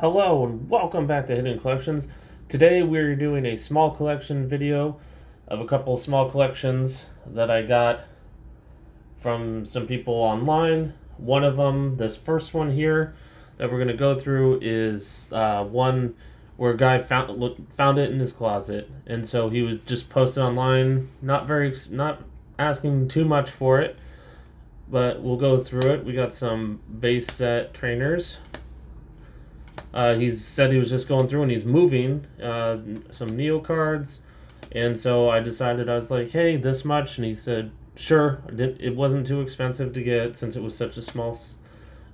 Hello and welcome back to Hidden Collections. Today we're doing a small collection video of a couple small collections that I got from some people online. One of them, this first one here that we're going to go through is uh, one where a guy found found it in his closet and so he was just posted online, not very not asking too much for it, but we'll go through it. We got some base set trainers uh, he said he was just going through and he's moving uh, some Neo cards. And so I decided, I was like, hey, this much. And he said, sure. It wasn't too expensive to get since it was such a small,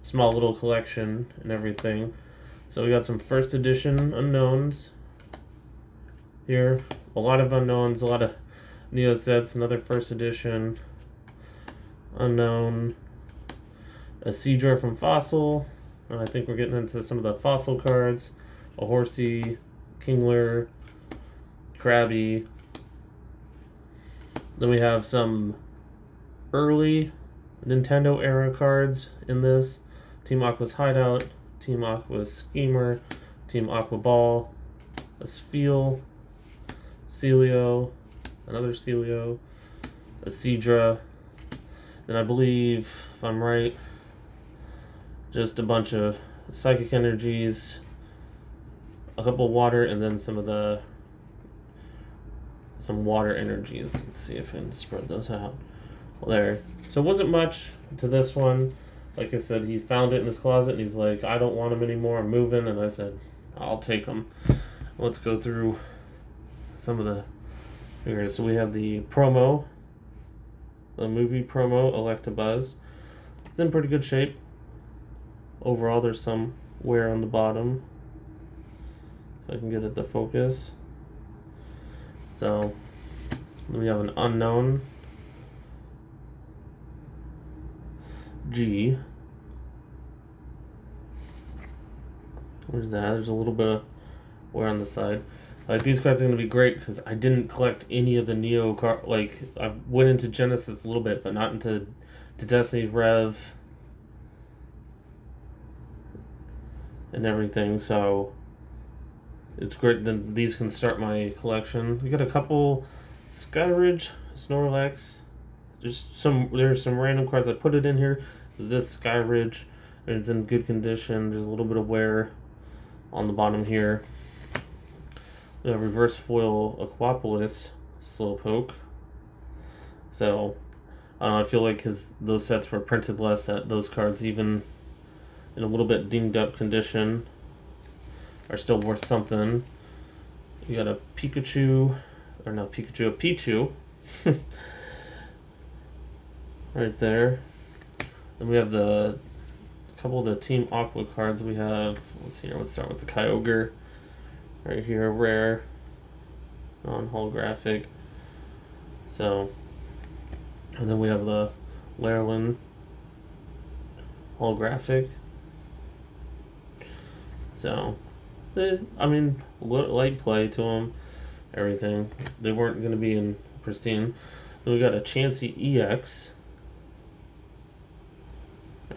small little collection and everything. So we got some first edition unknowns here. A lot of unknowns, a lot of Neo sets, another first edition unknown. A Seadra from Fossil. Uh, I think we're getting into some of the fossil cards. A Horsea, Kingler, Krabby. Then we have some early Nintendo era cards in this. Team Aqua's Hideout, Team Aqua's Schemer, Team Aqua Ball, a Spheal, Celio, another Celio, a Seadra, and I believe, if I'm right, just a bunch of psychic energies, a couple water, and then some of the some water energies. Let's see if I can spread those out. Well, there. So it wasn't much to this one. Like I said, he found it in his closet, and he's like, "I don't want them anymore. I'm moving." And I said, "I'll take them." Let's go through some of the here. So we have the promo, the movie promo, Electabuzz. It's in pretty good shape overall there's some wear on the bottom if I can get it to focus so we have an unknown G Where's that? There's a little bit of wear on the side. Like these cards are gonna be great because I didn't collect any of the Neo card. Like I went into Genesis a little bit, but not into to Destiny Rev and everything. So it's great that these can start my collection. We got a couple Skyridge, Snorlax. There's some there's some random cards. I put it in here. This Skyridge, and it's in good condition. There's a little bit of wear on the bottom here. The reverse foil Aquapolis Slowpoke. So I feel like because those sets were printed less that those cards even in a little bit dinged up condition are still worth something. You got a Pikachu, or no Pikachu, a Pichu. right there. Then we have the a couple of the Team Aqua cards we have. Let's see here, let's start with the Kyogre. Right here, rare, non-holographic. So, and then we have the Larilan holographic. So, eh, I mean, light play to them, everything. They weren't going to be in pristine. Then we got a Chansey EX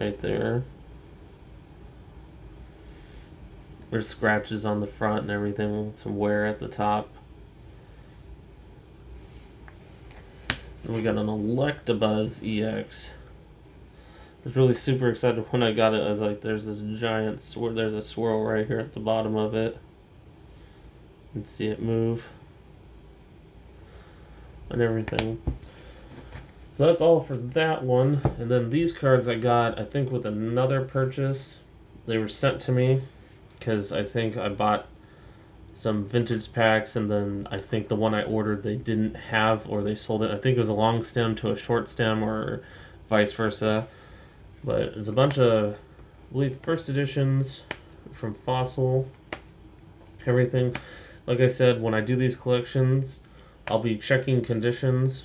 right there. There's scratches on the front and everything, some wear at the top. Then we got an Electabuzz EX was really super excited when I got it. I was like, there's this giant swirl, there's a swirl right here at the bottom of it. And see it move. And everything. So that's all for that one. And then these cards I got, I think with another purchase. They were sent to me because I think I bought some vintage packs and then I think the one I ordered they didn't have or they sold it. I think it was a long stem to a short stem or vice versa. But it's a bunch of, I believe, first editions from Fossil, everything. Like I said, when I do these collections, I'll be checking conditions.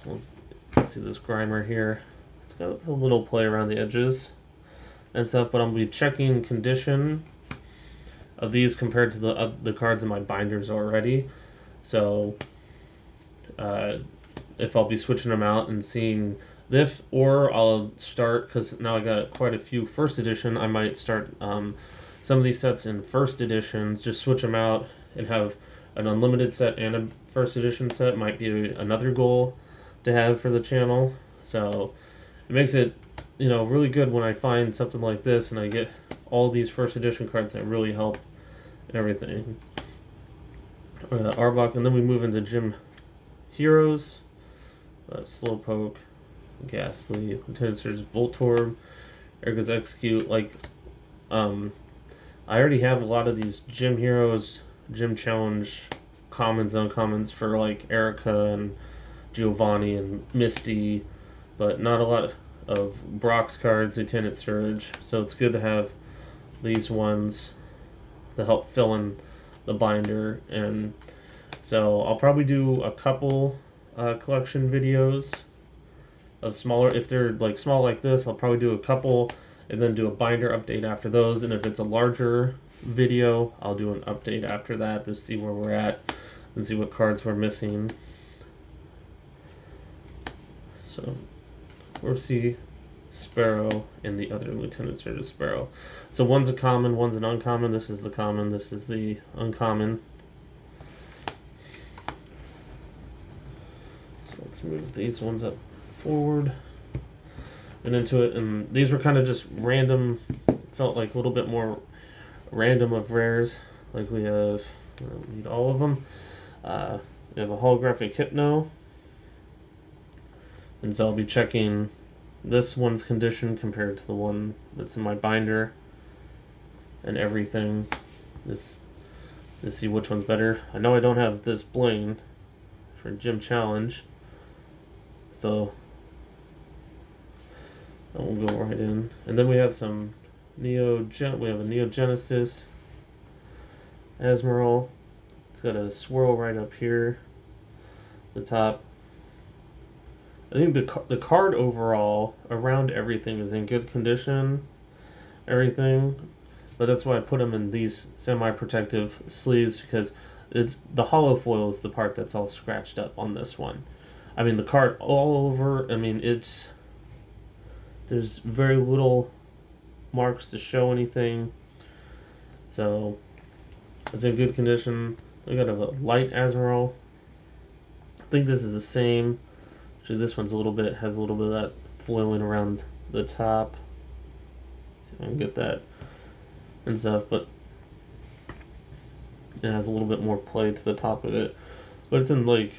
See this Grimer here. It's got a little play around the edges and stuff, but I'll be checking condition of these compared to the uh, the cards in my binders already. So, uh, if I'll be switching them out and seeing this, or I'll start, because now I got quite a few first edition, I might start um, some of these sets in first editions, just switch them out and have an unlimited set and a first edition set might be another goal to have for the channel. So it makes it, you know, really good when I find something like this and I get all these first edition cards that really help everything. Uh, Arbok, and then we move into Gym Heroes, uh, Slowpoke, Gastly, Lieutenant Surge, Voltorb, Ergo's Execute. Like, um, I already have a lot of these Gym Heroes, Gym Challenge commons, uncommons for like Erica and Giovanni and Misty, but not a lot of Brock's cards, Lieutenant Surge. So it's good to have these ones to help fill in the binder. And so I'll probably do a couple uh, collection videos of smaller, if they're like small like this, I'll probably do a couple and then do a binder update after those. And if it's a larger video, I'll do an update after that to see where we're at and see what cards we're missing. So, we'll see Spearow, and the other lieutenants Lieutenant Surge Spearow. So one's a common, one's an uncommon. This is the common, this is the uncommon. So let's move these ones up forward and into it. And these were kind of just random, felt like a little bit more random of rares. Like we have, I don't need all of them. Uh, we have a holographic Hypno. And so I'll be checking this one's condition compared to the one that's in my binder and everything. This to see which one's better. I know I don't have this bling for Gym Challenge. So that will go right in. And then we have some Neo Gen we have a Neo Genesis Azumarill. It's got a swirl right up here. The top. I think the the card overall around everything is in good condition. Everything, but that's why I put them in these semi-protective sleeves because it's the hollow foil is the part that's all scratched up on this one. I mean the card all over. I mean it's there's very little marks to show anything. So it's in good condition. We got a light Azumarill. I think this is the same. Actually, this one's a little bit has a little bit of that foiling around the top. See if I can get that and stuff, but it has a little bit more play to the top of it. But it's in like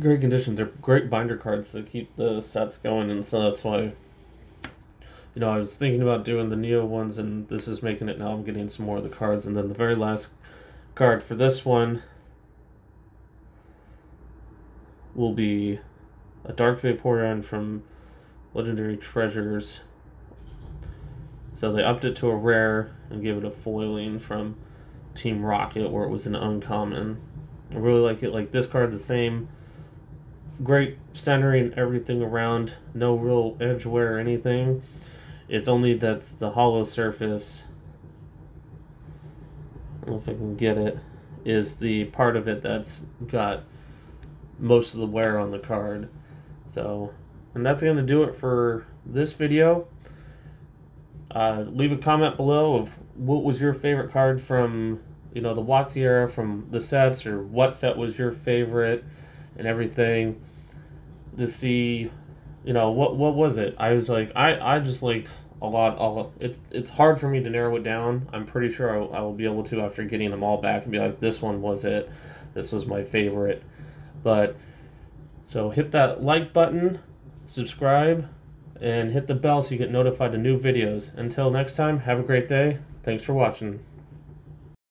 great condition. They're great binder cards to keep the sets going, and so that's why. You know, I was thinking about doing the Neo ones, and this is making it now. I'm getting some more of the cards, and then the very last card for this one will be a Dark Vaporeon from Legendary Treasures so they upped it to a rare and gave it a foiling from Team Rocket where it was an uncommon. I really like it. Like this card, the same. Great centering everything around. No real edge wear or anything. It's only that's the hollow surface. I don't know if I can get it. Is the part of it that's got most of the wear on the card. So, and that's going to do it for this video. Uh, leave a comment below of what was your favorite card from you know the WotC era from the sets or what set was your favorite and everything to see you know what what was it I was like I I just liked a lot all it's it's hard for me to narrow it down I'm pretty sure I, I will be able to after getting them all back and be like this one was it this was my favorite but so hit that like button subscribe and hit the bell so you get notified of new videos. Until next time, have a great day. Thanks for watching.